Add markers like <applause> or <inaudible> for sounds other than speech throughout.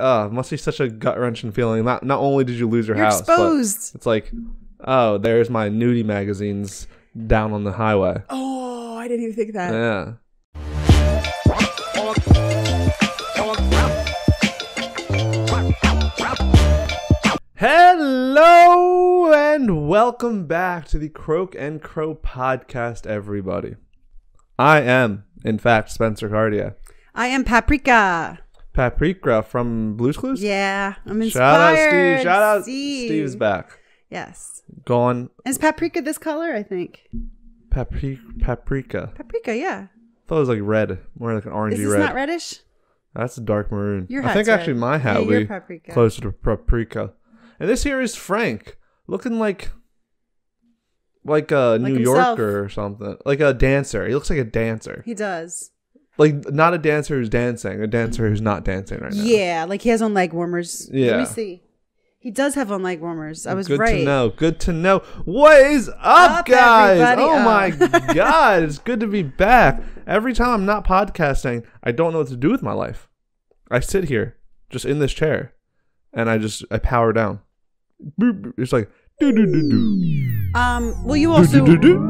uh, must be such a gut wrenching feeling. Not not only did you lose your You're house, exposed. but it's like, oh, there's my nudie magazines down on the highway. Oh, I didn't even think that. Yeah. Hello and welcome back to the Croak and Crow podcast, everybody. I am, in fact, Spencer Cartier. I am Paprika. Paprika from Blue's Clues. Yeah, I'm inspired. Shout out Steve. Shout out Steve. Steve's back. Yes. Gone Is paprika this color? I think. Paprika. paprika. Paprika, yeah. thought it was like red, more like an orangey Is this red. not reddish? That's a dark maroon. Your I think hat's actually my hat Yeah, you're be paprika. closer to paprika. And this here is Frank, looking like like a New himself. Yorker or something, like a dancer. He looks like a dancer, He does. Like not a dancer who's dancing, a dancer who's not dancing right now. Yeah, like he has on leg warmers. Yeah. Let me see. He does have on leg warmers. I was Good right. to know. Good to know. What is up, Up, guys? Oh Oh. my <laughs> god, it's good to be back. Every time I'm not podcasting, I don't know what to do with my life. I sit here, just in this chair, and I just I power down. It's like do do do do. Um, well, you also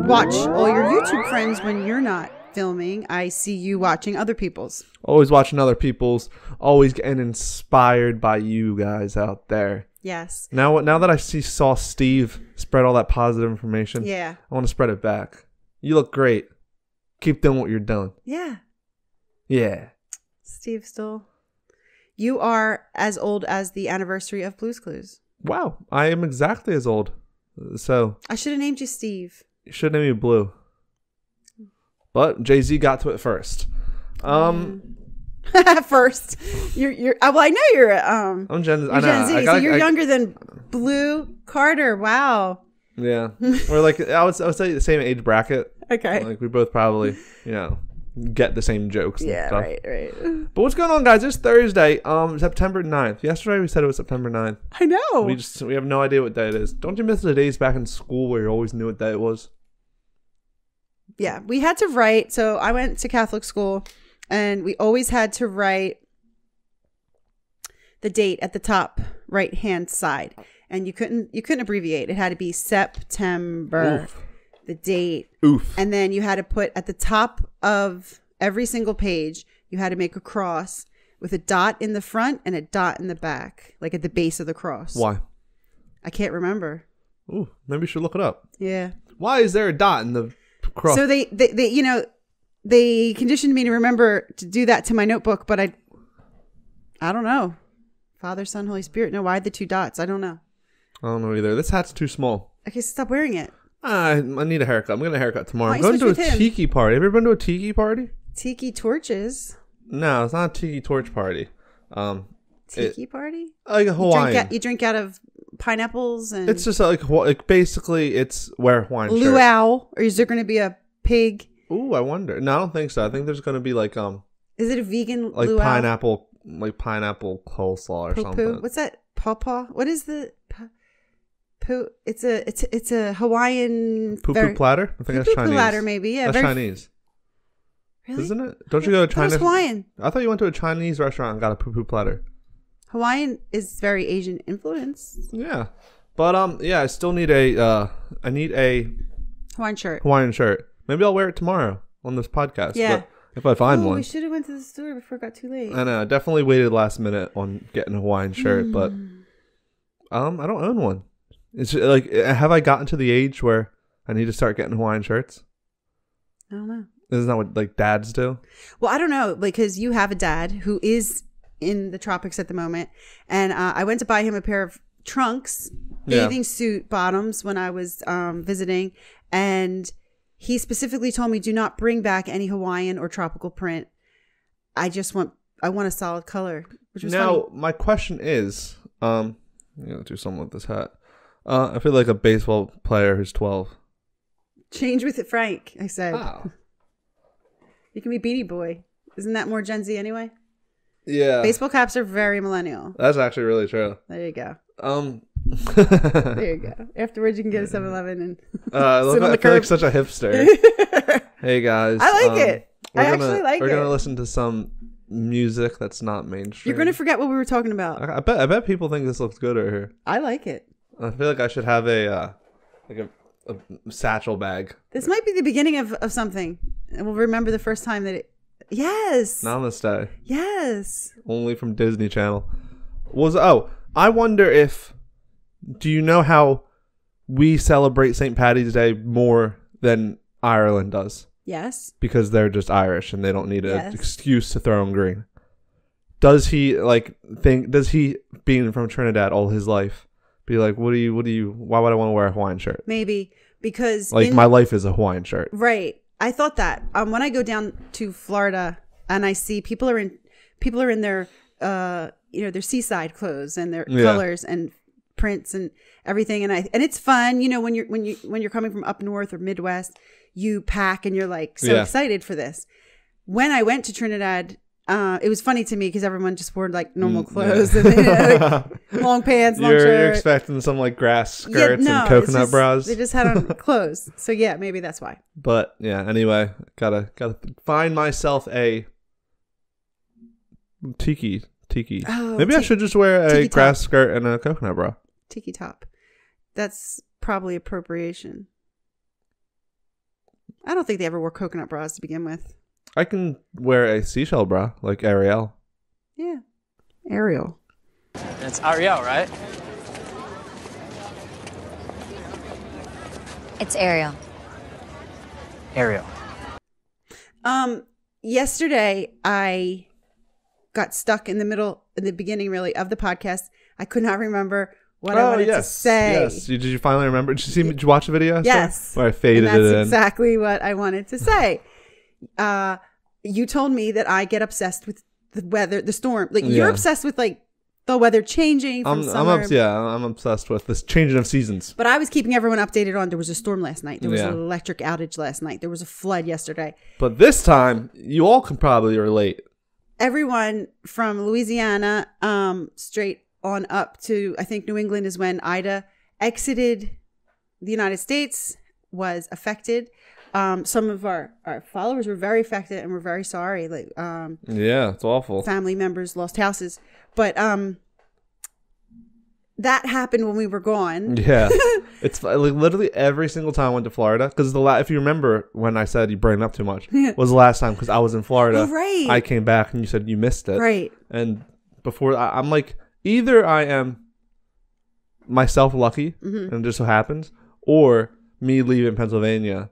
watch all your YouTube friends when you're not filming. I see you watching other people's. Always watching other people's. Always getting inspired by you guys out there. Yes. Now, now that I see saw Steve spread all that positive information, Yeah. I want to spread it back. You look great. Keep doing what you're doing. Yeah. Yeah. Steve still. You are as old as the anniversary of Blue's Clues. Wow, I am exactly as old. So I should have named you Steve. you should name me Blue. But Jay Z got to it first. Um, <laughs> First, you're you're. uh, Well, I know you're. Um, I'm Gen. you're. Gen Z, I so gotta- you're I- younger than Blue Carter. Wow. Yeah, <laughs> we're like I would I would say the same age bracket. Okay. Like we both probably you know get the same jokes. And yeah. stuff. Right. Right. But what's going on, guys? It's Thursday, um, September 9th. Yesterday we said it was September 9th. I know. We just we have no idea what day it is. Don't you miss the days back in school where you always knew what day it was? Yeah, we had to write. So I went to Catholic school, and we always had to write the date at the top right hand side, and you couldn't you couldn't abbreviate. It had to be September, Oof. the date, Oof. and then you had to put at the top of every single page. You had to make a cross with a dot in the front and a dot in the back, like at the base of the cross. Why? I can't remember. Ooh, maybe you should look it up. Yeah. Why is there a dot in the cross? So they, they, they, you know, they conditioned me to remember to do that to my notebook, but I, I don't know. Father, Son, Holy Spirit. No, why the two dots? I don't know. I don't know either. This hat's too small. Okay, stop wearing it. Ah, I, I need a haircut. I'm getting a haircut tomorrow. Why I'm going to a him? tiki party. Have you ever been to a tiki party? Tiki torches. No, it's not a tiki torch party. Um, Tiki party. like a You Hawaiian. drink, out, you drink out of pineapples and it's just like, like basically it's wear Hawaiian shirt. luau. Or is there going to be a pig? Ooh, I wonder. No, I don't think so. I think there's going to be like um Is it a vegan like luau? pineapple like pineapple coleslaw or Poo something. What's that? Pawpaw. What is the poo? It's a it's it's a Hawaiian Poo poo platter? I think that's poo-poo Chinese. platter, maybe. Yeah, that's Chinese, Really? isn't it? Don't you go to That was Hawaiian. I thought you went to a Chinese restaurant and got a poo poo platter. Hawaiian is very Asian influence. Yeah, but um, yeah, I still need a uh, I need a Hawaiian shirt. Hawaiian shirt. Maybe I'll wear it tomorrow on this podcast. Yeah. but if I find oh, one. we should have went to the store before it got too late. I know. I definitely waited last minute on getting a Hawaiian shirt, but Mm. um, I don't own one. It's like, have I gotten to the age where I need to start getting Hawaiian shirts? I don't know. Isn't that what like dads do? Well, I don't know because you have a dad who is in the tropics at the moment, and uh, I went to buy him a pair of trunks, Yeah. bathing suit bottoms when I was um, visiting, and he specifically told me do not bring back any Hawaiian or tropical print. I just want I want a solid color, which was Now, funny. my question is, um, I'm gonna do something with this hat. Uh, I feel like a baseball player who's twelve. Change with it, Frank. I said Wow. <laughs> you can be Beanie Boy. Isn't that more Gen Z anyway? Yeah, Baseball caps are very millennial. that's actually really true. There you go. Um, <laughs> There you go. Afterwards, you can get a 7-Eleven and uh, <laughs> look, I feel like such a hipster. <laughs> hey guys, I like um, it. I gonna, actually like it. We're gonna listen to some music that's not mainstream. You're gonna forget what we were talking about. I, I bet. I bet people think this looks good right here. I like it. I feel like I should have a uh, like a, a satchel bag. This might be the beginning of, of something. And we'll remember the first time that it Yes. Namaste. Yes. Only from Disney Channel. Was oh, I wonder if do you know how we celebrate St. Patty's Day more than Ireland does? Yes. Because they're just Irish and they don't need an Yes. excuse to throw 'em green. Does he like think does he being from Trinidad all his life be like what do you what do you why would I want to wear a Hawaiian shirt? Maybe because Like in- my life is a Hawaiian shirt. Right. I thought that. Um, when I go down to Florida and I see people are in people are in their uh you know their seaside clothes and their Yeah. colors and prints and everything and I and it's fun, you know, when you're when you when you're coming from up north or Midwest, you pack and you're like so Yeah. excited for this. When I went to Trinidad, uh, it was funny to me because everyone just wore like normal Mm, clothes yeah. and they, like, <laughs> long pants, long you're, you're expecting some like grass skirts Yeah, no, and coconut just- bras. They just had on <laughs> clothes. So yeah, maybe that's why. But yeah, anyway, gotta gotta find myself a tiki tiki. Oh, Maybe I ti- should just wear a grass skirt and a coconut bra. tiki top. That's probably appropriation. I don't think they ever wore coconut bras to begin with. I can wear a seashell bra like Ariel. Yeah. Ariel. It's Ariel, right? It's Ariel. Ariel. Um yesterday I got stuck in the middle in the beginning really of the podcast. I could not remember what I wanted to say. Oh, Yes. You- Did you finally remember? Did you see? Did you watch the video? Yes. Where I faded and that's it in. exactly what I wanted to say. Uh, you told me that I get obsessed with the weather, the storm. Like you're obsessed with like the weather changing from I'm, I'm obs- yeah, I'm obsessed with this changing of seasons. But I was keeping everyone updated on there was a storm last night. There was Yeah. an electric outage last night. There was a flood yesterday. But this time, you all can probably relate. Everyone from Louisiana, um, straight on up to I think New England is when Ida exited the United States, was affected. Um, some of our, our followers were very affected and we're very sorry. Like um, Yeah, it's awful. family members lost houses. But um, that happened when we were gone. <laughs> Yeah, <laughs> it's like literally every single time I went to Florida because the la- if you remember when I said you bring up too much <laughs> was the last time because I was in Florida. Oh, right. I came back and you said you missed it. Right. And before I, I'm like either I am myself lucky Mm-hmm. and it just so happens, or me leaving Pennsylvania.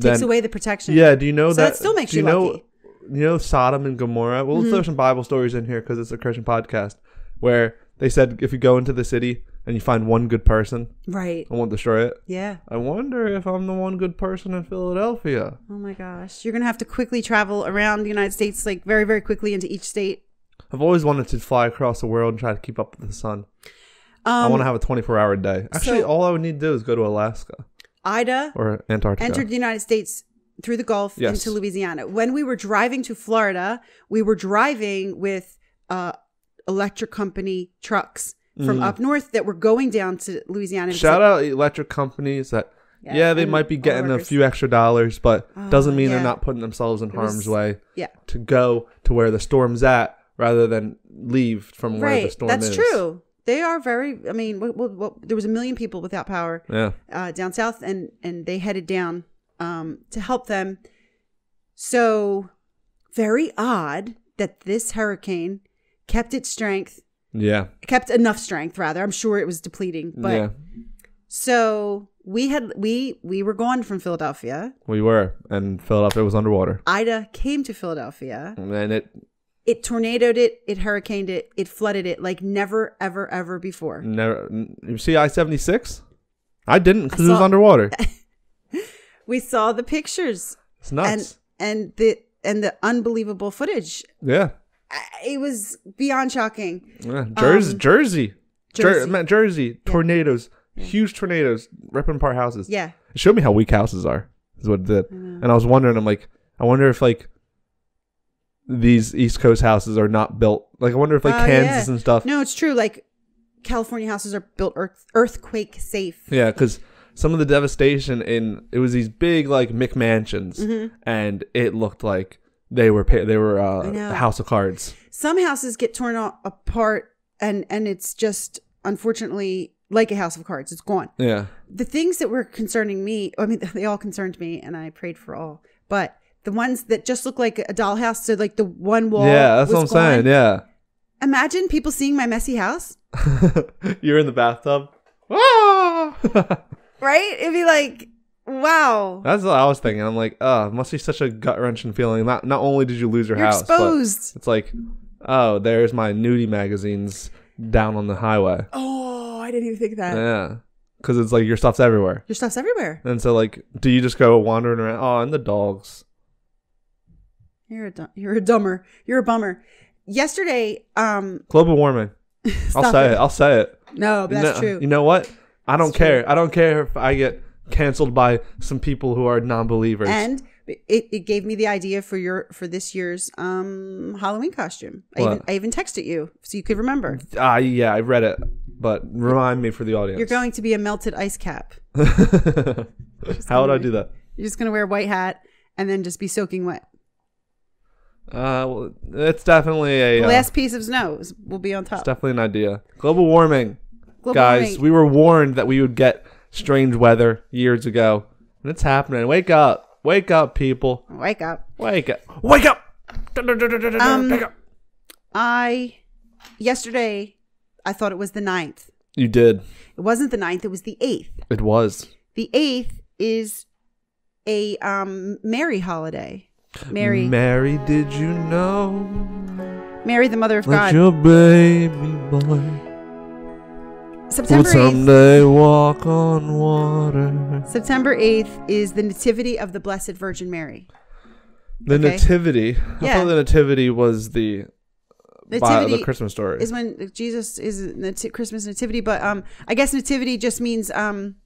Takes away the protection. Yeah. Do you know So that? that still makes do you you know, lucky. Mm-hmm. You know Sodom and Gomorrah. We'll throw some Bible stories in here because it's a Christian podcast where they said if you go into the city and you find one good person Right. I won't destroy it. Yeah. I wonder if I'm the one good person in Philadelphia. Oh my gosh. You're going to have to quickly travel around the United States, like very, very quickly into each state. I've always wanted to fly across the world and try to keep up with the sun. Um, I want to have a 24 hour day. Actually, so- all I would need to do is go to Alaska Ida or Antarctica. entered the United States through the Gulf Yes. into Louisiana. When we were driving to Florida, we were driving with uh, electric company trucks from up north that were going down to Louisiana. Mm. Shout out electric companies that, Yeah, yeah, they might be getting a few extra dollars, but Oh, doesn't mean yeah. they're not putting themselves in harm's was- way Yeah. to go to where the storm's at rather than leave from where the Right. storm That's is. That's true. They are very, I mean, what, what, what, there was a million people without power. Yeah. uh, down south, and and they headed down um, to help them. So very odd that this hurricane kept its strength, Yeah. kept enough strength rather. I'm sure it was depleting, but yeah. so we had we we were gone from Philadelphia. We were. And Philadelphia was underwater. Ida came to Philadelphia. And it It tornadoed it, it hurricaned it, it flooded it like never ever ever before. never. You see I 76? I didn't because it was underwater. <laughs> We saw the pictures It's and nuts. and the and the unbelievable footage. yeah. It was beyond shocking. Yeah, Jersey, Um, Jersey, Jer- Jersey. Jersey, Jersey, tornadoes, huge tornadoes, ripping apart houses. Yeah. it showed me how weak houses are. Is what it did, and I was wondering. I'm like, I wonder if like these East Coast houses are not built. Like, I wonder if like Oh, Kansas yeah. and stuff. No, it's true. Like California houses are built earth, earthquake safe. Yeah, because some of the devastation in it was these big like McMansions, Mm-hmm. and it looked like they were pa- they were uh, a house of cards. Some houses get torn a- apart, and and it's just unfortunately like a house of cards. It's gone. Yeah. the things that were concerning me, I mean, <laughs> they all concerned me, and I prayed for all. But the ones that just look like a dollhouse, so like the one wall. yeah, that's what I'm was saying. Yeah. Imagine people seeing my messy house, <laughs> You're in the bathtub. Ah! <laughs> right? It'd be like, wow, That's what I was thinking. I'm like, oh, must be such a gut wrenching feeling. Not not only did you lose your you're house, exposed. but it's like, oh, there's my nudie magazines down on the highway. Oh, I didn't even think that. Yeah, because it's like your stuff's everywhere. Your stuff's everywhere. And so, like, do you just go wandering around? Oh, and the dogs. You're a du- you're a dumber. You're a bummer. Yesterday, um, <laughs> Global warming. I'll say it. I'll say it. No, but that's No, true. You know what? I don't true. care. I don't care if I get canceled by some people who are non-believers. and it, it gave me the idea for your for this year's um Halloween costume. I What? even, I even texted you so you could remember. ah, yeah, I read it, but remind me for the audience. You're going to be a melted ice cap. <laughs> How would I do that? You're just going to wear a white hat and then just be soaking wet. Uh, well, it's definitely a The uh, last piece of snow is- will be on it's top. definitely an idea. Global warming, Global guys. warming. We were warned that we would get strange weather years ago, and it's happening. Wake up, wake up, people, Wake up. wake up, wake up. Um, Wake up. I yesterday I thought it was the 9th. You did. It wasn't the 9th, it was the 8th. It was. The 8th is a um Mary holiday. Mary Mary, did you know? Mary the mother of God. your baby boy September will 8th. someday walk on water. September 8th is the nativity of the blessed Virgin Mary. The Okay. nativity. I Yeah. thought the nativity was the Nativity the Christmas story. is when Jesus is nat- Christmas nativity, but um, I guess nativity just means um,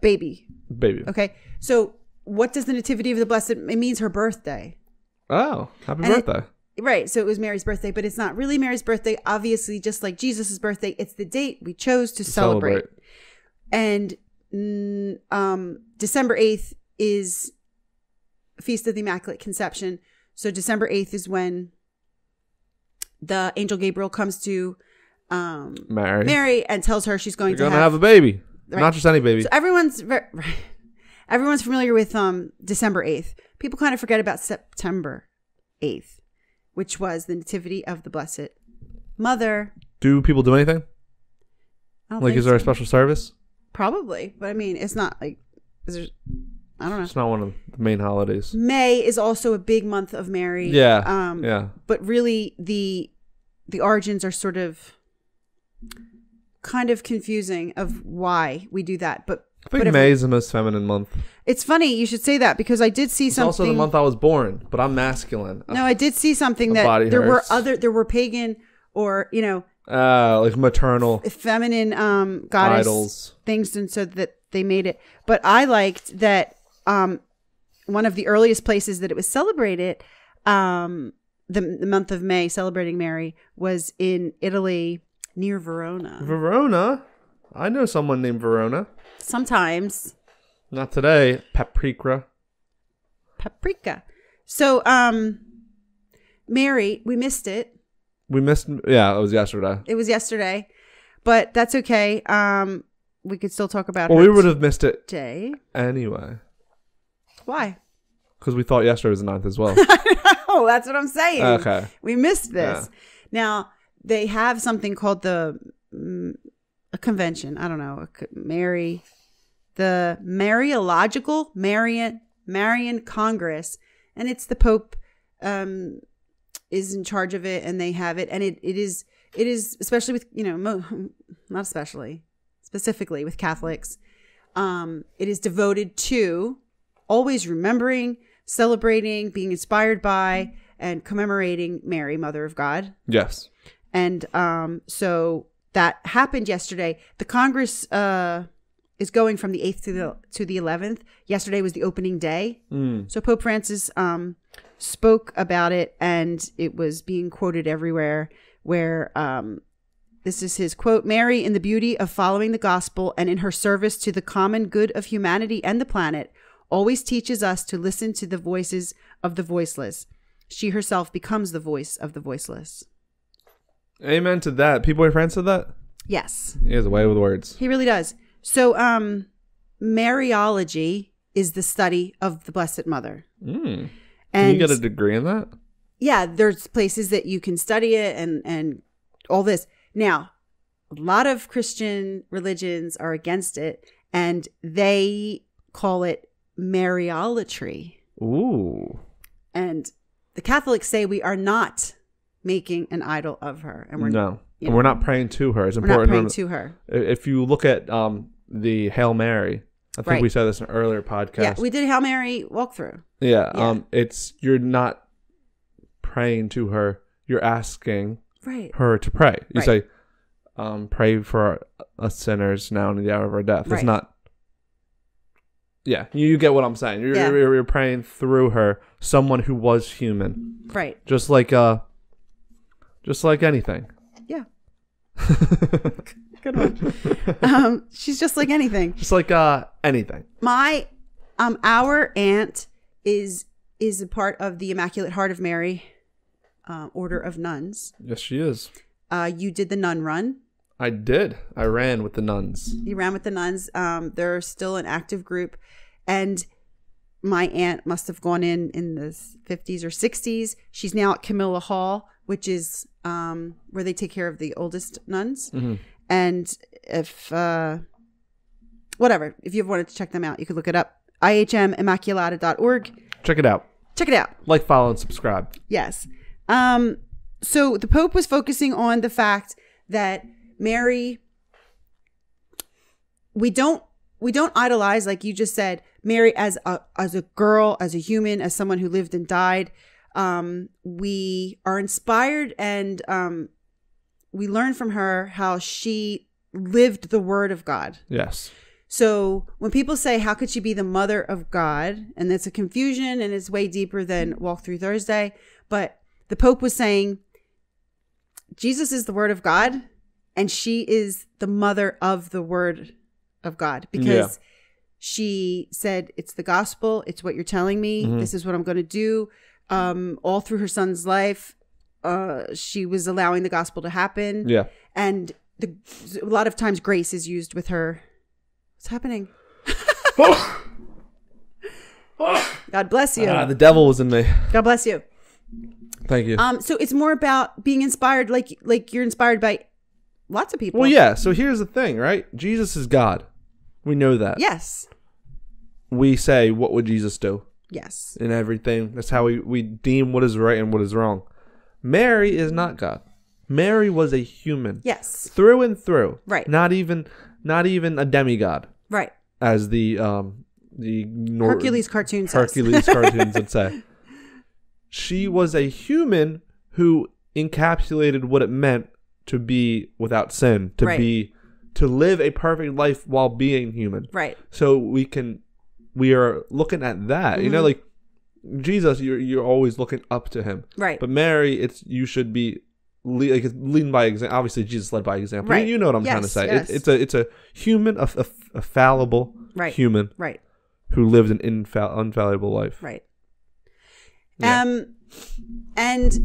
baby. baby. Okay, so what does the nativity of the blessed? It means her birthday, Oh, happy And it- birthday. right? So it was Mary's birthday, but it's not really Mary's birthday. Obviously, just like Jesus's birthday, it's the date we chose to celebrate. And mm, um, December eighth is Feast of the Immaculate Conception. So December eighth is when the angel Gabriel comes to um, Mary. Mary and tells her she's going You're to gonna have, have, a baby. Right. Not just any baby. So everyone's ver- everyone's familiar with um December 8th. People kind of forget about September 8th, which was the nativity of the blessed mother. do people do anything? Like, is there a special service? Probably, but I mean, it's not like is there I don't know. It's not one of the main holidays. May is also a big month of Mary. Yeah. Um yeah. but really the the origins are sort of kind of confusing of why we do that. But I think whatever. May is the most feminine month. It's funny you should say that because I did see It's something. also the month I was born, but I'm masculine. No, I did see something that there were other there were pagan or you know Uh, like maternal feminine um goddess idols. things and so that they made it. But I liked that um one of the earliest places that it was celebrated um the, the month of May celebrating Mary was in Italy near Verona. Verona. I know someone named Verona. Sometimes Not today. Paprika. paprika. So um Mary, we missed it. We missed. Yeah, it was yesterday. It was yesterday, but that's okay. Um, we could still talk about. Well, we would have missed it today. anyway Why? because we thought yesterday was the ninth as well. <laughs> oh, that's what I'm saying. Okay. we missed this. Now they have something called the mm, a convention. I don't know, Mary, the Mariological Marian Marian Congress, and it's the Pope um, is in charge of it, and they have it, and it, it is it is especially with you know mo- <laughs> not especially specifically with Catholics, um, it is devoted to always remembering, celebrating, being inspired by, and commemorating Mary, Mother of God. yes. And um, so that happened yesterday. The Congress uh, is going from the 8th to the to the 11th. Yesterday was the opening day. Mm. So Pope Francis um, spoke about it, and it was being quoted everywhere. Where um, this is his quote: "Mary, in the beauty of following the gospel and in her service to the common good of humanity and the planet, always teaches us to listen to the voices of the voiceless. She herself becomes the voice of the voiceless. Amen to that. Pope Francis said that. Yes, He has a way with words. he really does. So, um, Mariology is the study of the Blessed Mother. Mm. Can And you get a degree in that? yeah, there's places that you can study it and and all this. Now, a lot of Christian religions are against it and they call it Mariolatry. Ooh. And the Catholics say we are not making an idol of her and we're no. you know, we're not praying to her. It's we're not important. praying to to her. if you look at um the Hail Mary, I think Right. we said this in an earlier podcast. Yeah, we did Hail Mary walkthrough. yeah, Yeah. um it's you're not praying to her. You're asking Right. her to pray. You Right. say, um, pray for us sinners now and in the hour of our death. It's not Yeah, you, you get what I'm saying. You're, Yeah. you're, you're praying through her, someone who was human. Right. Just like uh just like anything. Yeah. <laughs> Good one. um, she's just like anything. Just like uh anything. my um our aunt is is a part of the immaculate heart of mary uh, order of nuns Yes, she is. uh you did the nun run I did. I ran with the nuns. you ran with the nuns um they're still an active group and my aunt must have gone in in the 50s or 60s she's now at camilla hall which is um where they take care of the oldest nuns Mhm. and if uh whatever if you've wanted to check them out you could look it up ihmimmaculata.org Check it out. check it out Like, follow, and subscribe. Yes. Um, so the Pope was focusing on the fact that Mary, we don't we don't idolize like you just said Mary as a as a girl, as a human, as someone who lived and died. Um, we are inspired and um, we learn from her how she lived the Word of God. Yes. So when people say, How could she be the mother of God? And it's a confusion and it's way deeper than Walk Through Thursday. But the Pope was saying, Jesus is the Word of God, and she is the mother of the Word of God because Yeah. she said, It's the gospel, it's what you're telling me, Mhm. this is what I'm going to do. Um, all through her son's life, uh, she was allowing the gospel to happen Yeah. and the a lot of times grace is used with her what's happening <laughs> god bless you Ah, the devil was in me. god bless you Thank you. um so it's more about being inspired like like you're inspired by lots of people well, yeah. So here's the thing, right? Jesus is God. We know that. yes We say, what would Jesus do? Yes in everything. That's how we, we deem what is right and what is wrong. Mary is not God. Mary was a human yes through and through. Right. Not even not even a demigod, right as the um the Nor- hercules cartoon says. Hercules cartoons would say. <laughs> She was a human who encapsulated what it meant to be without sin, to Right. be to live a perfect life while being human. right So we can we are looking at that. You know, Mhm. like Jesus, you're you're always looking up to him. right But Mary, it's you should be le- like leading by example. Obviously, Jesus led by example. Right. You, you know what I'm trying to say. yes. It, it's a it's a human, a, a, a fallible Right. human right who lived an infal- unfallible life. right Yeah. Um, and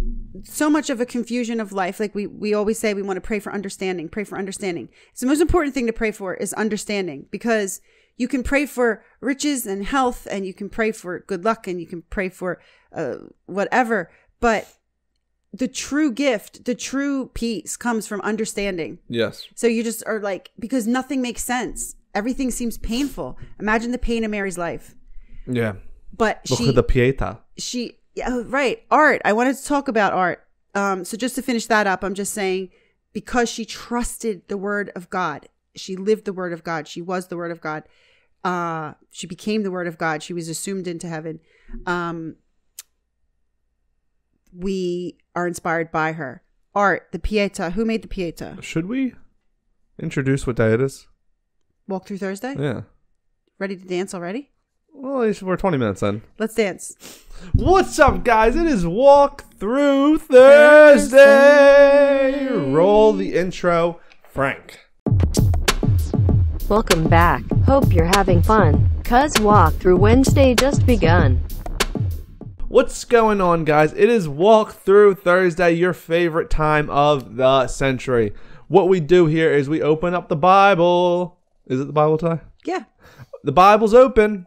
so much of a confusion of life. Like we we always say, we want to pray for understanding. Pray for understanding. It's the most important thing to pray for is understanding because you can pray for riches and health, and you can pray for good luck, and you can pray for uh, whatever. But the true gift, the true peace, comes from understanding. Yes. So you just are like because nothing makes sense. Everything seems painful. Imagine the pain of Mary's life. Yeah. But Look she at the Pieta. she yeah, right art i wanted to talk about art um so just to finish that up i'm just saying because she trusted the word of god she lived the word of god she was the word of god uh she became the word of god she was assumed into heaven um we are inspired by her art the pieta who made the pieta Should we introduce what day it is? walk through thursday Yeah. ready to dance already Well, we're 20 minutes in. let's dance What's up, guys? It is Walk Through Thursday. Roll the intro, Frank. Welcome back. Hope you're having fun. Cuz walk through Wednesday just begun. What's going on, guys? It is Walk Through Thursday, your favorite time of the century. What we do here is we open up the Bible. Is it the Bible, Ty? Yeah. The Bible's open.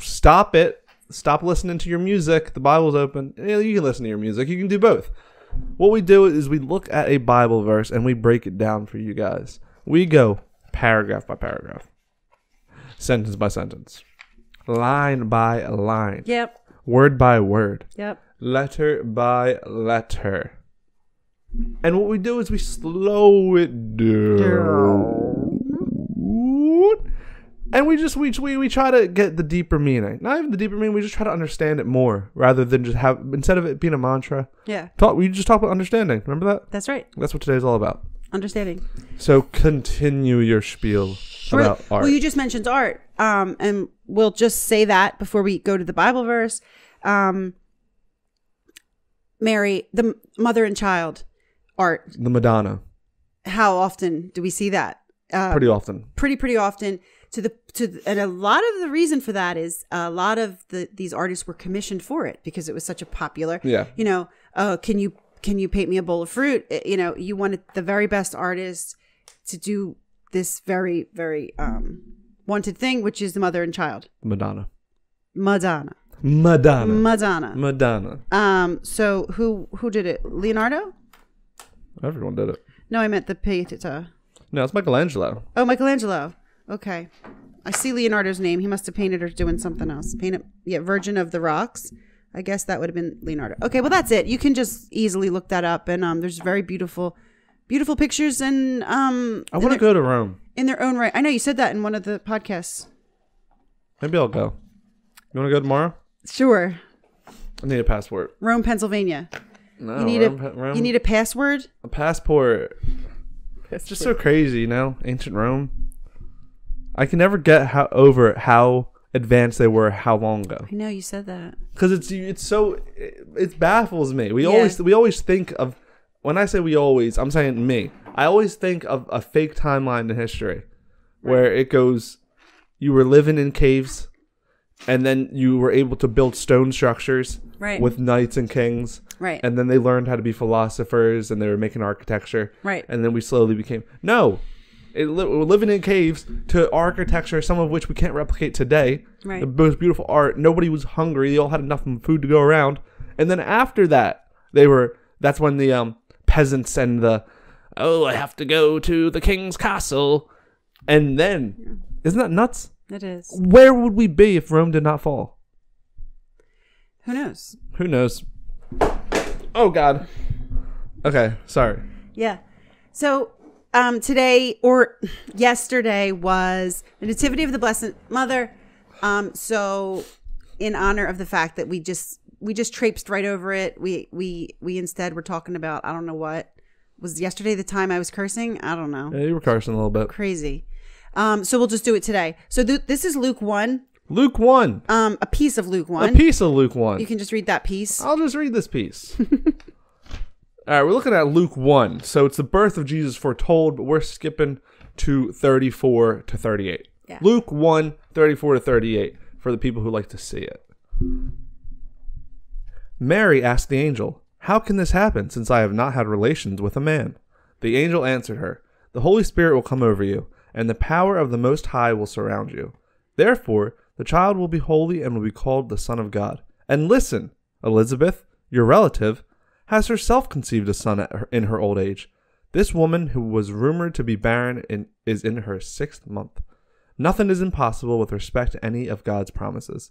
Stop it. Stop listening to your music. The Bible's open. You can listen to your music. You can do both. What we do is we look at a Bible verse and we break it down for you guys. We go paragraph by paragraph, sentence by sentence, line by line Yep. word by word, Yep. letter by letter. And what we do is we slow it down. And we just we, we we try to get the deeper meaning. Not even the deeper meaning, we just try to understand it more rather than just have instead of it being a mantra. Yeah. Talk we just talk about understanding. Remember that? That's right. That's what today's all about. Understanding. So continue your spiel about art. Well, you just mentioned art, um, and we'll just say that before we go to the Bible verse. Um, Mary, the mother and child art. the Madonna. How often do we see that? Uh, Pretty often. pretty pretty often to the to the, and a lot of the reason for that is a lot of the these artists were commissioned for it because it was such a popular Yeah. you know uh can you can you paint me a bowl of fruit Uh, you know you wanted the very best artists to do this very very um wanted thing which is the mother and child Madonna. madonna Madonna. madonna Madonna. um so who who did it leonardo Everyone did it. no i meant the pietà No, it's Michelangelo. Oh, Michelangelo. Okay. I see Leonardo's name. He must have painted or doing something else. Painted, yeah, Virgin of the Rocks. I guess that would have been Leonardo. Okay, well that's it. You can just easily look that up, and um, there's very beautiful, beautiful pictures, and um, I want to go to Rome. in their own right. I know you said that in one of the podcasts. Maybe I'll go. You want to go tomorrow? Sure, I need a passport. Rome, Pennsylvania. No, You need Rome, a Rome- you need a password. a passport. It's just so crazy, you know, ancient Rome. I can never get how over how advanced they were how long ago I know you said that. because it's it's so it, it baffles me. We Yeah. always we always think of when I say we always, I'm saying me. I always think of a fake timeline in history where it goes you were living in caves and then you were able to build stone structures Right. with knights and kings Right. and then they learned how to be philosophers and they were making architecture Right. and then we slowly became no it, we're living in caves to architecture some of which we can't replicate today. Right. the most beautiful art. Nobody was hungry. They all had enough food to go around. And then after that they were that's when the um peasants and the oh i have to go to the king's castle. And then isn't that nuts? It is. where would we be if rome did not fall? Who knows? who knows? Oh god. Okay sorry. Yeah. So um, today or yesterday was the Nativity of the Blessed Mother. Um, so in honor of the fact that we just we just traipsed right over it, we we we instead were talking about I don't know what was yesterday the time I was cursing. I don't know, yeah, you were cursing a little bit crazy. Um, so we'll just do it today. So th- this is Luke one, luke 1 um, a piece of Luke one. a piece of luke 1 You can just read that piece. I'll just read this piece. <laughs> All right, we're looking at Luke 1. So it's the birth of Jesus foretold, but we're skipping to 34 to 38. Yeah. Luke 1, 34 to 38 for the people who like to see it. Mary asked the angel, How can this happen since I have not had relations with a man? The angel answered her, The Holy Spirit will come over you, and the power of the Most High will surround you. Therefore, the child will be holy and will be called the Son of God. And listen, Elizabeth, your relative, has herself conceived a son at her, in her old age. This woman, who was rumored to be barren, in, is in her sixth month. Nothing is impossible with respect to any of God's promises.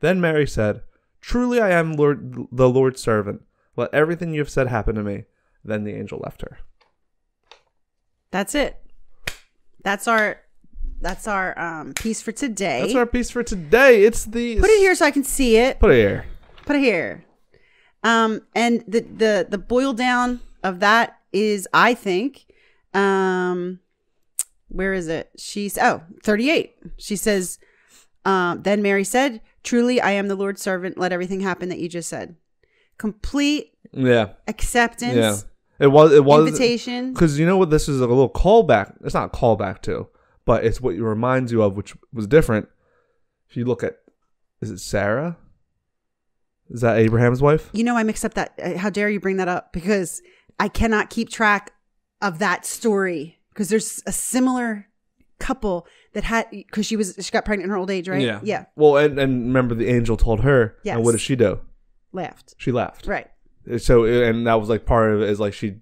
Then Mary said, Truly I am Lord, the Lord's servant. Let everything you have said happen to me. Then the angel left her. That's it. That's our that's our um, piece for today. That's our piece for today. It's the Put it here so I can see it. Put it here. Put it here. Um, and the the the boil down of that is, I think, um, where is it? She's oh 38. She says, um, then Mary said, "Truly, I am the Lord's servant. Let everything happen that you just said." Complete Yeah. acceptance, Yeah. It was. It was invitation. because you know what this is a little callback. It's not a callback to, but it's what it reminds you of, which was different. If you look at, is it Sarah? Is that Abraham's wife? You know, I mixed up that. uh, How dare you bring that up? Because I cannot keep track of that story because there's a similar couple that had because she was she got pregnant in her old age, right? Yeah. Yeah. Well, and, and remember the angel told her. Yes. And what did she do? Laughed. She laughed. Right. So and that was like part of it is like she,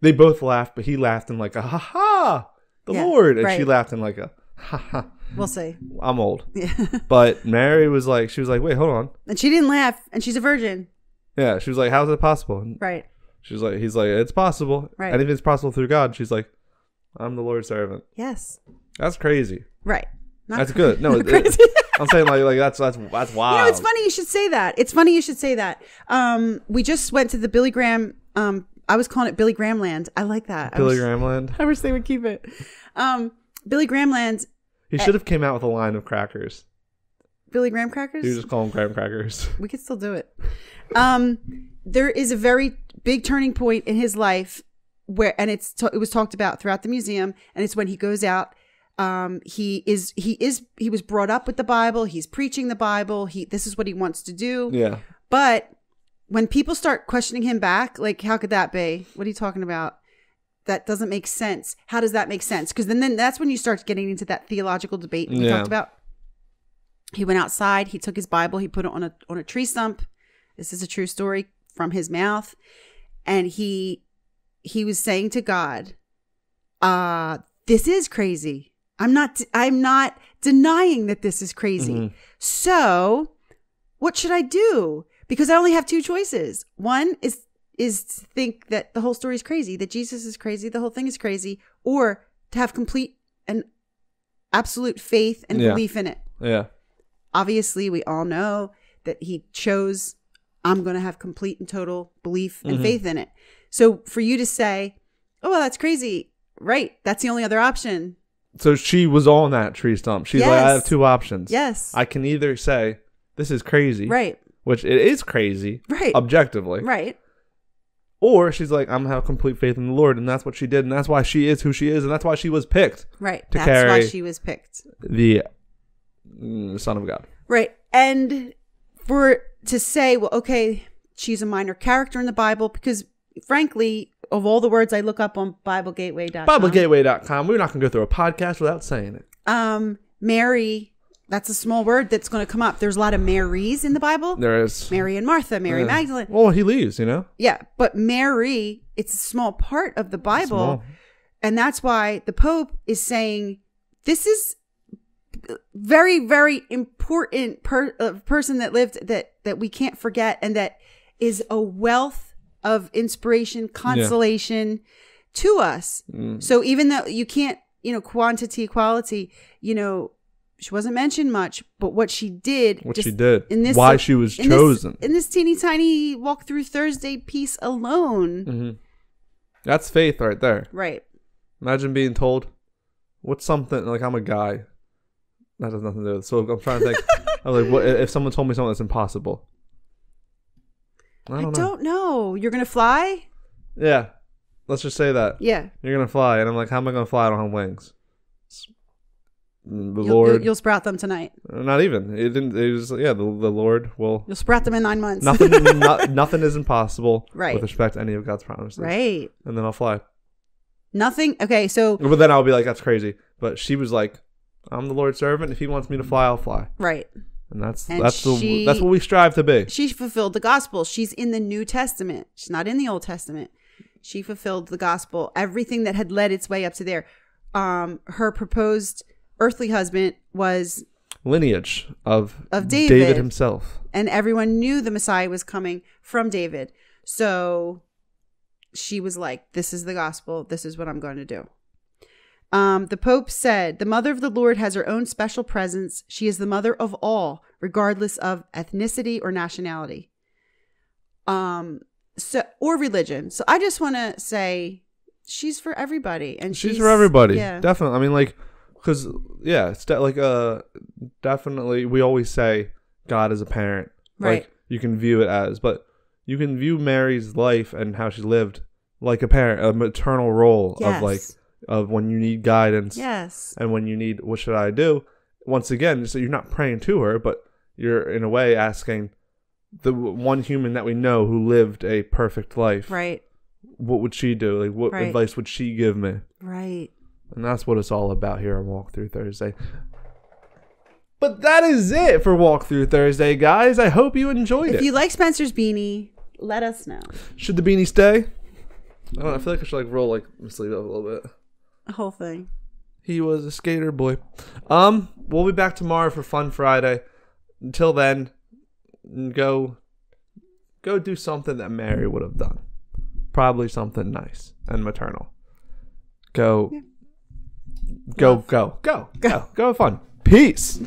they both laughed, but he laughed in like a ha ha, the Yeah, Lord, and she laughed in like a ha ha. We'll see. I'm old, Yeah. <laughs> but Mary was like, she was like, wait, hold on. and she didn't laugh, and she's a virgin. Yeah, she was like, how's it possible? And Right. She's like, he's like, it's possible. Right. Anything's possible through God. She's like, I'm the Lord's servant. Yes. That's crazy. Right. Not That's <laughs> good. No, it- crazy. I'm saying like like that's that's that's wild. <laughs> You know, it's funny you should say that. It's funny you should say that. Um, we just went to the Billy Graham. Um, I was calling it Billy Graham Land. I like that. I Billy wish- Graham land. I wish they would keep it. Um, Billy Graham Land. He should have came out with a line of crackers. Billy Graham crackers. You just call them graham crackers. <laughs> we could still do it. Um, there is a very big turning point in his life where, and it's it was talked about throughout the museum, and it's when he goes out. Um, he is he is he was brought up with the Bible. He's preaching the Bible. He this is what he wants to do. Yeah. But when people start questioning him back, like how could that be? What are you talking about? That doesn't make sense. How does that make sense? Because then, then that's when you start getting into that theological debate we Yeah. talked about. He went outside. He took his Bible. He put it on a on a tree stump. This is a true story from his mouth, and he he was saying to God, "Uh, this is crazy. I'm not. I'm not denying that this is crazy. Mhm. So, what should I do? Because I only have two choices. One is is to think that the whole story is crazy, that Jesus is crazy, the whole thing is crazy, or to have complete and absolute faith and Yeah. belief in it. Yeah. Obviously, we all know that he chose I'm going to have complete and total belief and Mhm. faith in it. So for you to say, "Oh, well, that's crazy." Right. That's the only other option. So she was on that tree stump. She's like, I have two options. Yes. I can either say this is crazy, right. which it is crazy, Right. objectively, Right. Or she's like, I'm gonna have complete faith in the Lord, and that's what she did, and that's why she is who she is, and that's why she was picked, Right. To That's why she was picked. the mm, Son of God. Right. And for to say, well, okay, she's a minor character in the Bible, because frankly, of all the words I look up on BibleGateway.com, BibleGateway.com. We're not gonna go through a podcast without saying it. um, Mary, that's a small word that's going to come up. There's a lot of Marys in the Bible. There is Mary and Martha, Mary Yeah. Magdalene. Well, he leaves, you know. Yeah, but Mary, it's a small part of the Bible. Small. And that's why the Pope is saying this is very, very important per, uh, person that lived that that we can't forget, and that is a wealth of inspiration, consolation to us. Mm. So even though you can't, you know, quantity, quality, you know, she wasn't mentioned much, but what she did, What she did, in this, why she was in this- chosen. in this teeny tiny walk through Thursday piece alone, hmm That's faith right there. right? Imagine being told, "What's something like I'm a guy." That has nothing to do with. It. So I'm trying to think. <laughs> I was like, "What if someone told me something that's impossible?" I I don't don't, know. know. You're gonna fly? Yeah, let's just say that Yeah. you're gonna fly, and I'm like, "How am I gonna fly? I don't have wings." Mm, The You'll, Lord, you'll, you'll sprout them tonight. not even. It didn't. It was yeah. The, the Lord will. You'll sprout them in nine months. Nothing. <laughs> no, nothing is impossible Right. with respect to any of God's promises. right. And then I'll fly. Nothing. Okay. So But then I'll be like, "That's crazy." But she was like, "I'm the Lord's servant. If He wants me to fly, I'll fly." right. And that's And that's the that's what we strive to be. She fulfilled the gospel. She's in the New Testament. She's not in the Old Testament. She fulfilled the gospel. Everything that had led its way up to there. Um, her proposed earthly husband was Lineage of Of David. David himself. and everyone knew the Messiah was coming from David. So she was like, This is the gospel. This is what I'm going to do. Um, the Pope said, The mother of the Lord has her own special presence. She is the mother of all, regardless of ethnicity or nationality. Um, so or religion. So I just want to say she's for everybody. And She's, for everybody. Yeah. Definitely. I mean, like, because yeah, it's de- like uh, definitely. We always say God is a parent. Right. Like you can view it as, but you can view Mary's life and how she lived like a parent, a maternal role of like of when you need guidance Yes. and when you need what should I do. Once again, so you're not praying to her, but you're in a way asking the one human that we know who lived a perfect life. Right. What would she do? Like, what Right. advice would she give me? Right. And that's what it's all about here on Walk Thru Thursday. But that is it for Walk Thru Thursday, guys. I hope you enjoyed If it. If you like Spencer's beanie, let us know. should the beanie stay? I don't know. I feel like I should like roll like my sleeve up a little bit. The whole thing. He was a skater boy. Um, we'll be back tomorrow for Fun Friday. Until then, go go do something that Mary would have done. Probably something nice and maternal go, go, go, go, go, have fun. Peace.